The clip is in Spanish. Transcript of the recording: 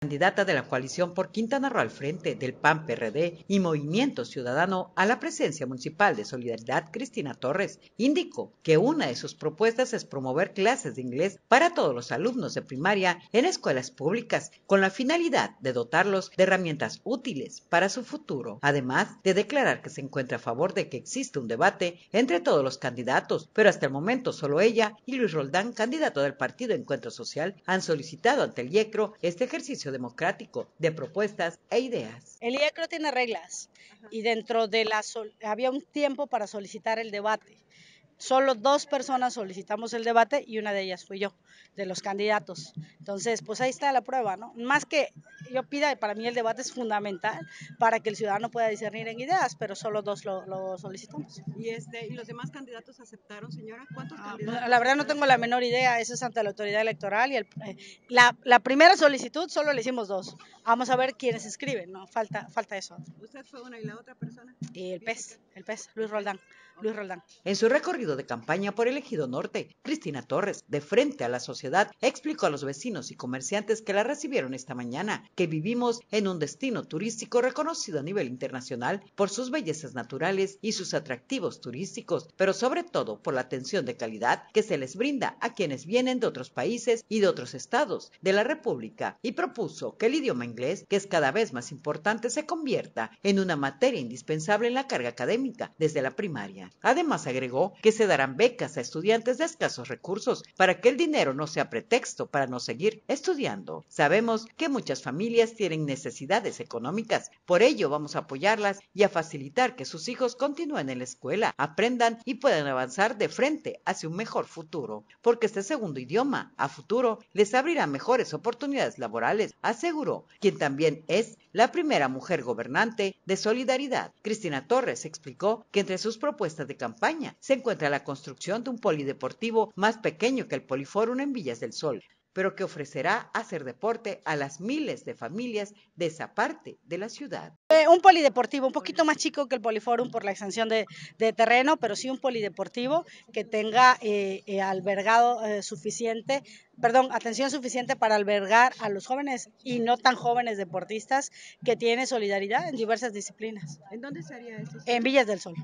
candidata de la coalición por Quintana Roo al frente del PAN PRD y Movimiento Ciudadano a la presidencia municipal de Solidaridad, Cristina Torres, indicó que una de sus propuestas es promover clases de inglés para todos los alumnos de primaria en escuelas públicas, con la finalidad de dotarlos de herramientas útiles para su futuro, además de declarar que se encuentra a favor de que existe un debate entre todos los candidatos, pero hasta el momento solo ella y Luis Roldán, candidato del Partido Encuentro Social, han solicitado ante el IECRO este ejercicio democrático de propuestas e ideas. El IECRO tiene reglas y dentro de la había un tiempo para solicitar el debate. Solo dos personas solicitamos el debate y una de ellas fui yo, de los candidatos. Entonces, pues ahí está la prueba, ¿no? Más que yo pida, para mí el debate es fundamental para que el ciudadano pueda discernir en ideas, pero solo dos lo, solicitamos. ¿Y, este, ¿Y los demás candidatos aceptaron, señora? ¿Cuántos ah, candidatos? La verdad no tengo la menor idea, eso es ante la autoridad electoral y el, eh, la, la, primera solicitud solo le hicimos dos. Vamos a ver quiénes escriben, ¿no? Falta, falta eso. ¿Usted fue una y la otra persona? Y el PES, el PES, Luis Roldán. Luis Roldán. En su recorrido de campaña por el Ejido Norte, Cristina Torres, de frente a la sociedad, explicó a los vecinos y comerciantes que la recibieron esta mañana que vivimos en un destino turístico reconocido a nivel internacional por sus bellezas naturales y sus atractivos turísticos, pero sobre todo por la atención de calidad que se les brinda a quienes vienen de otros países y de otros estados de la República y propuso que el idioma inglés, que es cada vez más importante, se convierta en una materia indispensable en la carga académica desde la primaria. Además, agregó que se darán becas a estudiantes de escasos recursos para que el dinero no sea pretexto para no seguir estudiando. Sabemos que muchas familias tienen necesidades económicas, por ello vamos a apoyarlas y a facilitar que sus hijos continúen en la escuela, aprendan y puedan avanzar de frente hacia un mejor futuro, porque este segundo idioma a futuro les abrirá mejores oportunidades laborales, aseguró quien también es la primera mujer gobernante de Solidaridad. Cristina Torres explicó que entre sus propuestas de campaña se encuentra la construcción de un polideportivo más pequeño que el Poliforum en Villas del Sol, pero que ofrecerá hacer deporte a las miles de familias de esa parte de la ciudad. Eh, un polideportivo un poquito más chico que el Poliforum por la extensión de, terreno, pero sí un polideportivo que tenga eh, eh, albergado suficiente, perdón, atención suficiente para albergar a los jóvenes y no tan jóvenes deportistas que tiene solidaridad en diversas disciplinas. ¿En dónde se haría eso? En Villas del Sol.